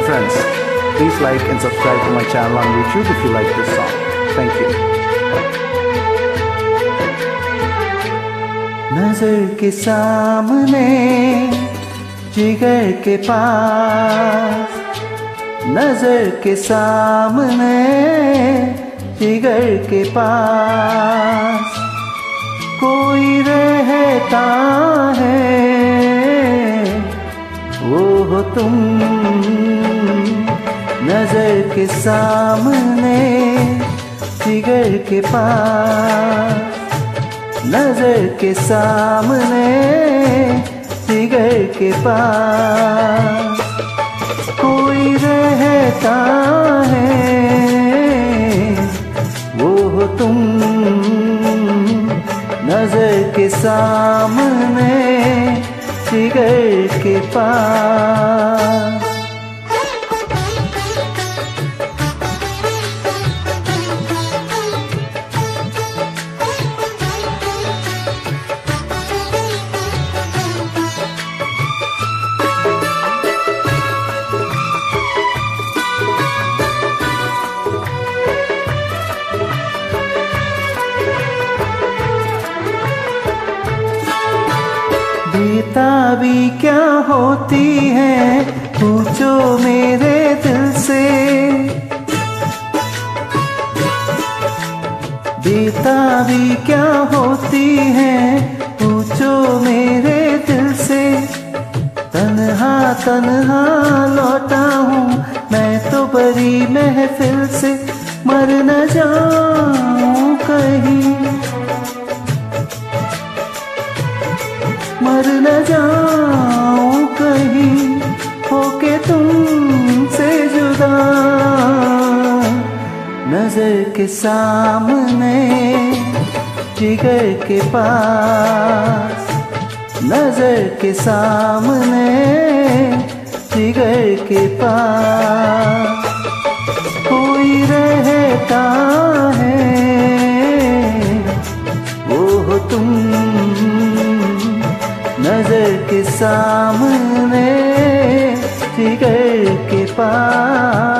Hey friends, please like and subscribe to my channel on YouTube if you like this song. Thank you. नज़र के सामने जिगर के पास नज़र के सामने जिगर के पास कोई रहता वो हो तुम, नज़र के सामने जिगर के पास, नज़र के सामने जिगर के पास। कोई रहता है, वो हो तुम, नज़र के सामने जिगर के पास बेताबी क्या होती है पूछो मेरे दिल से। बेताबी क्या होती है पूछो मेरे दिल से। तन्हा तन्हा लौटा हूँ मैं तो बड़ी महफिल से, मर न जाऊँ। मर न जाऊँ कहीं, होके तुमसे जुदा। नज़र के सामने, जिगर के पास। नज़र के सामने, जिगर के पास। कोई रहता है, वो हो तुम। नज़र के सामने जिगर के पास।